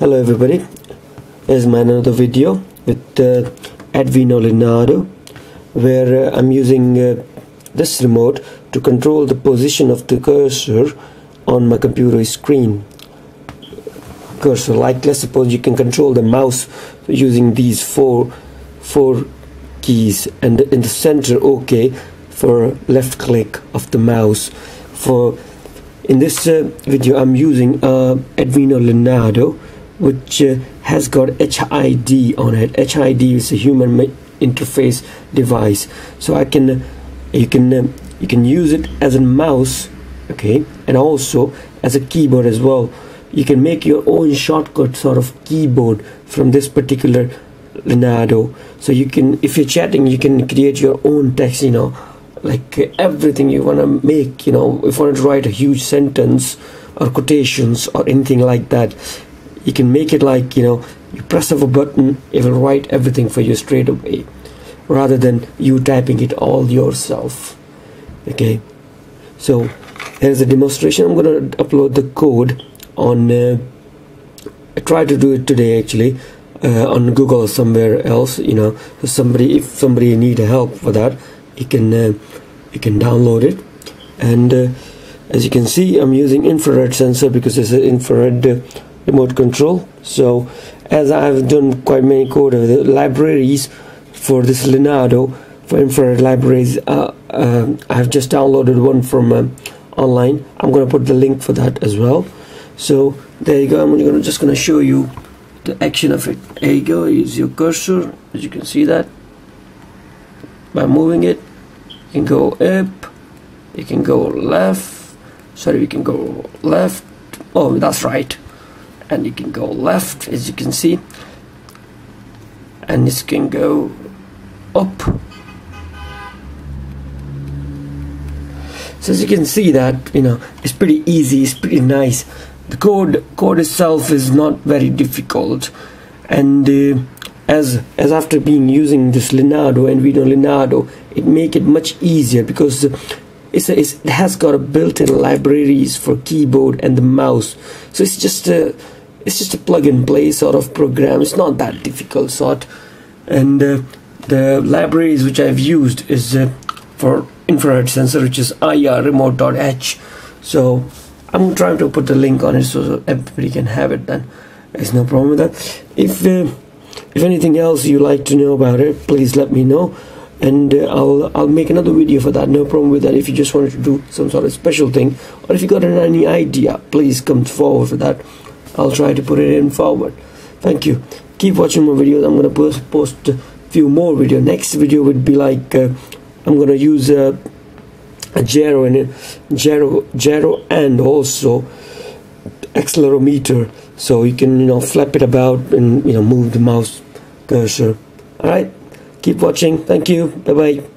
Hello everybody, here's my another video with uh, Leonardo where uh, I'm using uh, this remote to control the position of the cursor on my computer screen. Cursor like let's suppose you can control the mouse using these four four keys and in the center OK for left click of the mouse. For in this uh, video I'm using uh, Arduino Leonardo which uh, has got HID on it. HID is a human interface device, so I can uh, you can uh, you can use it as a mouse, okay, and also as a keyboard as well. You can make your own shortcut sort of keyboard from this particular Leonardo. So you can, if you're chatting, you can create your own text. You know, like uh, everything you want to make. You know, if you want to write a huge sentence or quotations or anything like that you can make it like you know you press of a button it will write everything for you straight away rather than you typing it all yourself. Okay? So here's a demonstration. I'm gonna upload the code on uh, I tried to do it today actually uh, on Google or somewhere else you know. So somebody if somebody need help for that you can uh, you can download it. And uh, as you can see I'm using infrared sensor because it's an infrared uh, remote control. So as I've done quite many code of the libraries for this Leonardo for infrared libraries uh, uh, I've just downloaded one from uh, online. I'm gonna put the link for that as well. So there you go. I'm gonna, just gonna show you the action of it. There you go. Use your cursor. As you can see that by moving it you can go up you can go left. Sorry you can go left. Oh that's right and you can go left as you can see. And this can go up. So as you can see that you know it's pretty easy it's pretty nice. The code code itself is not very difficult. And uh, as as after being using this Leonardo and Arduino Leonardo it make it much easier because it's, a, it's, it has got a built-in libraries for keyboard and the mouse. So it's just a it's just a plug and play sort of program. It's not that difficult sort. And uh, the libraries which I've used is uh, for infrared sensor which is IR remote.h so I'm trying to put the link on it so everybody can have it then. There's no problem with that. If uh, if anything else you like to know about it please let me know. And uh, I'll I'll make another video for that. No problem with that if you just wanted to do some sort of special thing. Or if you got any idea please come forward for that I'll try to put it in forward. Thank you. Keep watching my videos. I'm gonna post, post a few more videos. Next video would be like uh, I'm gonna use uh, a gyro and gyro gyro and also accelerometer. So you can you know flap it about and you know move the mouse cursor. All right. Keep watching. Thank you. Bye bye